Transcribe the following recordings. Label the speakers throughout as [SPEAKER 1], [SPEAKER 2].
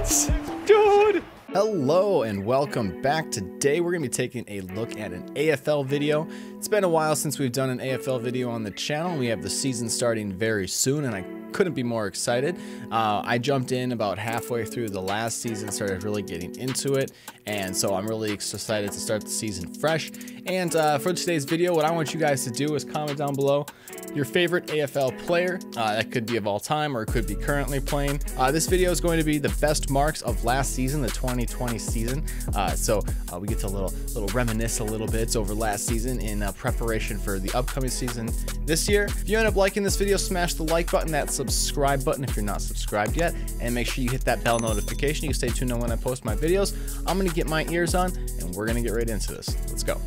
[SPEAKER 1] What? Dude! Hello and welcome back. Today we're going to be taking a look at an AFL video. It's been a while since we've done an AFL video on the channel. We have the season starting very soon and I couldn't be more excited. Uh, I jumped in about halfway through the last season, started really getting into it, and so I'm really excited to start the season fresh. And uh, for today's video, what I want you guys to do is comment down below your favorite AFL player. Uh, that could be of all time or it could be currently playing. Uh, this video is going to be the best marks of last season, the 2020 season. Uh, so uh, we get to a little, little reminisce a little bit over last season in preparation for the upcoming season this year. If you end up liking this video, smash the like button, that subscribe button if you're not subscribed yet, and make sure you hit that bell notification. You stay tuned on when I post my videos. I'm gonna get my ears on and we're gonna get right into this. Let's go.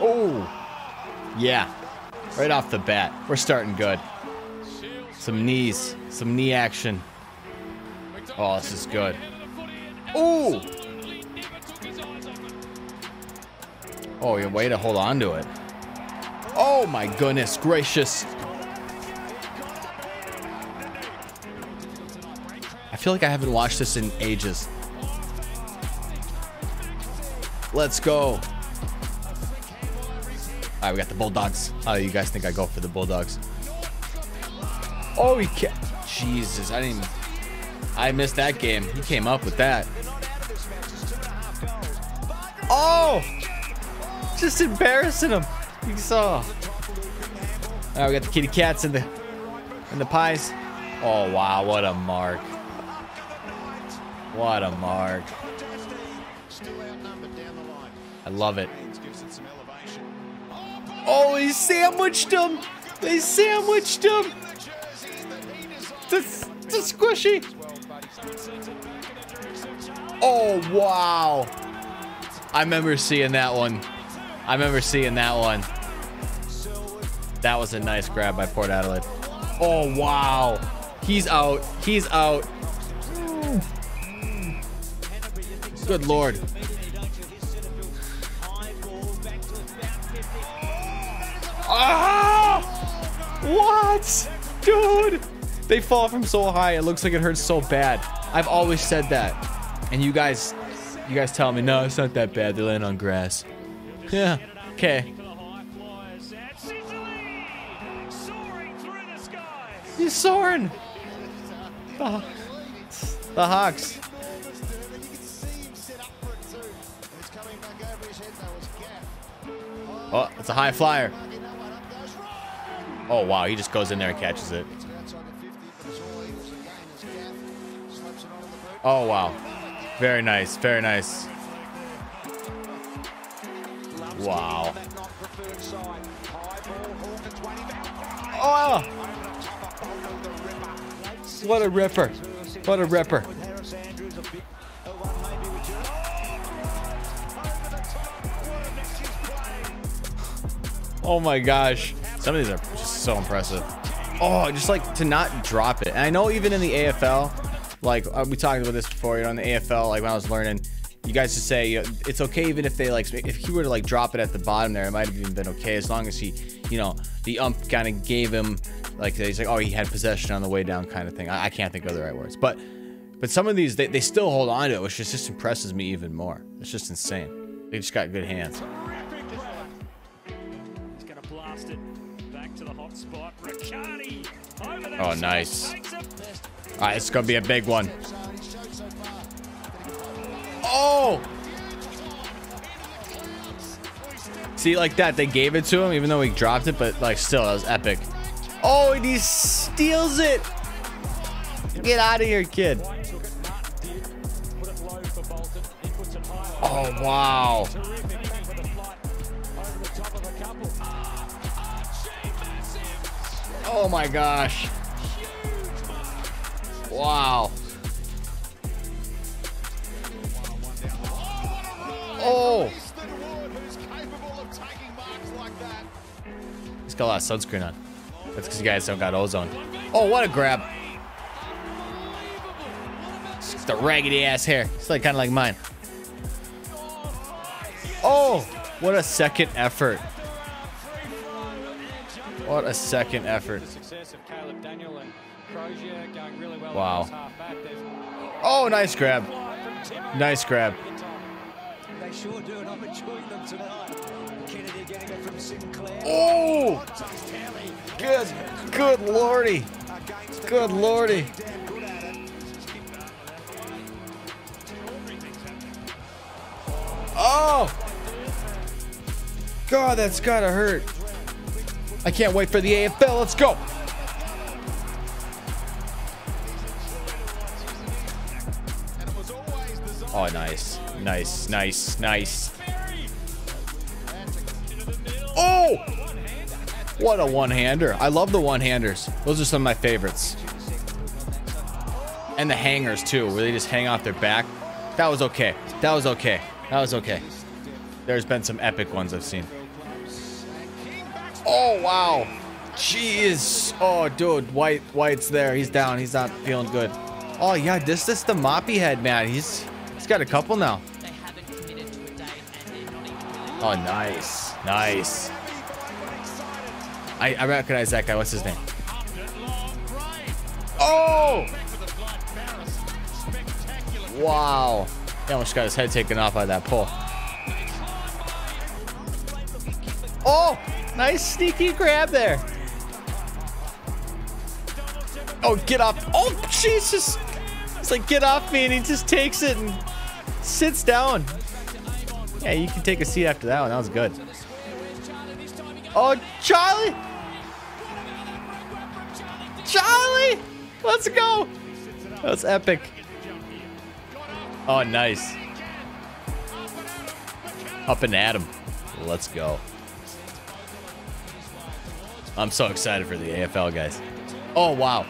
[SPEAKER 1] Oh, yeah. Right off the bat, we're starting good. Some knees, some knee action. Oh, this is good. Oh! Oh, yeah, way to hold on to it. Oh my goodness gracious. I feel like I haven't watched this in ages. Let's go. All right, we got the Bulldogs. Do you guys think I go for the Bulldogs? Oh, he can't. Jesus, I didn't. I missed that game. He came up with that. Oh! Just embarrassing him. You saw. All right, we got the kitty cats and the and the pies. Oh wow, what a mark! What a mark! I love it. Oh, he sandwiched him! They sandwiched him! The, the squishy! Oh, wow! I remember seeing that one. I remember seeing that one. That was a nice grab by Port Adelaide. Oh, wow. He's out. He's out. Good Lord. Ah! What? Dude! They fall from so high, it looks like it hurts so bad. I've always said that. And you guys, you guys tell me, no, it's not that bad. They land on grass. Yeah, okay. He's soaring. The, the Hawks. Oh, it's a high flyer. Oh, wow. He just goes in there and catches it. Oh, wow. Very nice. Very nice. Wow. Oh! What a ripper. What a ripper. Oh my gosh. Some of these are just so impressive. Oh, just like to not drop it. And I know even in the AFL, like uh, we talked about this before, you know, in the AFL, like when I was learning, you guys just say you know, it's okay even if they like if he were to like drop it at the bottom there, it might have even been okay as long as he, you know, the ump kind of gave him like he's like oh he had possession on the way down kind of thing. I, I can't think of the right words, but but some of these they, they still hold on to it, which just, just impresses me even more. It's just insane. They just got good hands. Oh, nice. All right, it's going to be a big one. Oh! See, like that, they gave it to him, even though he dropped it, but like still, that was epic. Oh, and he steals it. Get out of here, kid. Oh, wow. Oh my gosh. Wow. Oh. He's got a lot of sunscreen on. That's because you guys don't got ozone. Oh, what a grab. It's the raggedy ass hair. It's like kind of like mine. Oh, what a second effort. What a second effort. Wow. Oh, nice grab. Nice grab. They sure do, and I'm enjoying them tonight. Kennedy getting it from Sinclair. Oh! Good, good lordy. Good lordy. Oh! God, that's gotta hurt. I can't wait for the AFL. Let's go. Oh, nice. Nice, nice, nice. Oh! What a one-hander. I love the one-handers. Those are some of my favorites. And the hangers, too, where they just hang off their back. That was okay. That was okay. That was okay. There's been some epic ones I've seen. Oh, wow. Jeez. Oh, dude. White, White's there. He's down. He's not feeling good. Oh, yeah. This is the Moppy head, man. He's he's got a couple now. Oh, nice. Nice. I, I recognize that guy. What's his name? Oh! Wow. He almost got his head taken off by that pull. Oh! Nice sneaky grab there. Oh, get off. Oh, Jesus. It's like, get off me, and he just takes it and sits down. Yeah, you can take a seat after that one. That was good. Oh, Charlie! Charlie! Let's go! That's epic. Oh, nice. Up and at him. Let's go. I'm so excited for the AFL, guys. Oh, wow.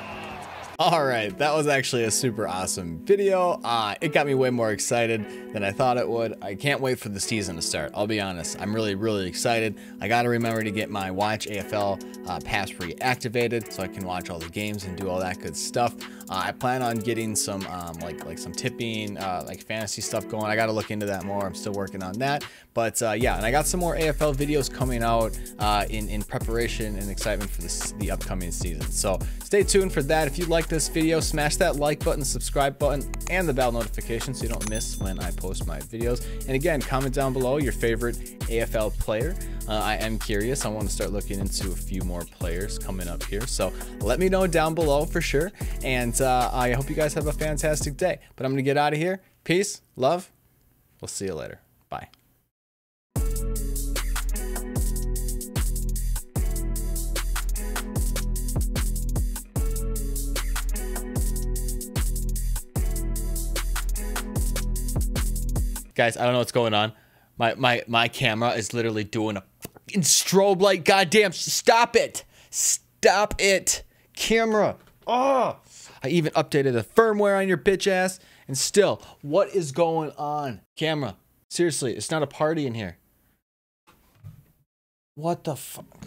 [SPEAKER 1] All right, that was actually a super awesome video. Uh, it got me way more excited than I thought it would. I can't wait for the season to start. I'll be honest, I'm really, really excited. I got to remember to get my Watch AFL uh, pass reactivated so I can watch all the games and do all that good stuff. Uh, I plan on getting some um, like like some tipping, uh, like fantasy stuff going. I got to look into that more. I'm still working on that. But uh, yeah, and I got some more AFL videos coming out uh, in in preparation and excitement for this, the upcoming season. So stay tuned for that. If you like this video, smash that like button, subscribe button, and the bell notification so you don't miss when I post my videos. And again, comment down below your favorite AFL player. Uh, I am curious. I want to start looking into a few more players coming up here. So let me know down below for sure. And uh, I hope you guys have a fantastic day. But I'm going to get out of here. Peace, love. We'll see you later. Bye. Guys, I don't know what's going on. My my my camera is literally doing a fucking strobe light. Goddamn, stop it. Stop it. Camera. Oh. I even updated the firmware on your bitch ass. And still, what is going on? Camera. Seriously, it's not a party in here. What the fuck?